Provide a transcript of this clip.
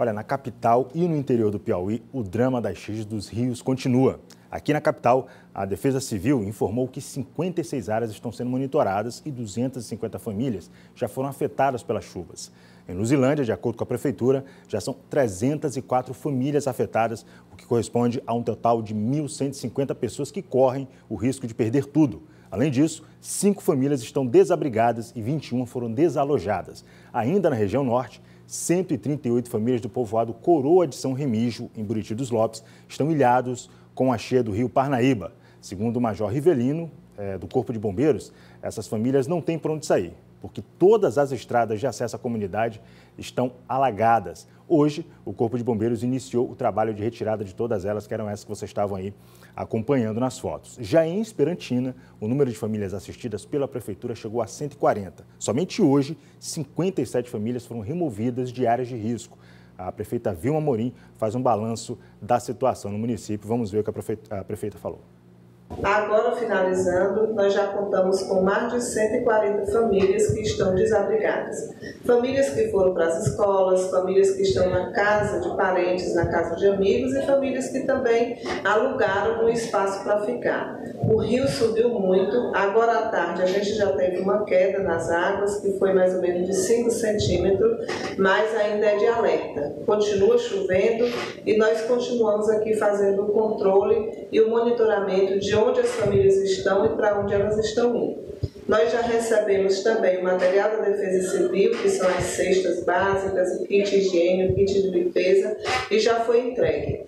Olha, na capital e no interior do Piauí, o drama das cheias dos rios continua. Aqui na capital, a Defesa Civil informou que 56 áreas estão sendo monitoradas e 250 famílias já foram afetadas pelas chuvas. Em Luzilândia, de acordo com a Prefeitura, já são 304 famílias afetadas, o que corresponde a um total de 1.150 pessoas que correm o risco de perder tudo. Além disso, cinco famílias estão desabrigadas e 21 foram desalojadas. Ainda na região norte, 138 famílias do povoado Coroa de São Remígio, em Buriti dos Lopes, estão ilhados com a cheia do rio Parnaíba. Segundo o Major Rivelino, é, do Corpo de Bombeiros, essas famílias não têm para onde sair, porque todas as estradas de acesso à comunidade estão alagadas. Hoje, o Corpo de Bombeiros iniciou o trabalho de retirada de todas elas, que eram essas que vocês estavam aí acompanhando nas fotos. Já em Esperantina, o número de famílias assistidas pela Prefeitura chegou a 140. Somente hoje, 57 famílias foram removidas de áreas de risco. A prefeita Vilma Morim faz um balanço da situação no município. Vamos ver o que a prefeita, a prefeita falou. Agora, finalizando, nós já contamos com mais de 140 famílias que estão desabrigadas. Famílias que foram para as escolas, famílias que estão na casa de parentes, na casa de amigos e famílias que também alugaram um espaço para ficar. O rio subiu muito, agora à tarde a gente já teve uma queda nas águas, que foi mais ou menos de 5 centímetros, mas ainda é de alerta. Continua chovendo e nós continuamos aqui fazendo o controle e o monitoramento de onde as famílias estão e para onde elas estão indo. Nós já recebemos também o material da Defesa Civil, que são as cestas básicas, o kit higiene, o kit de limpeza, e já foi entregue.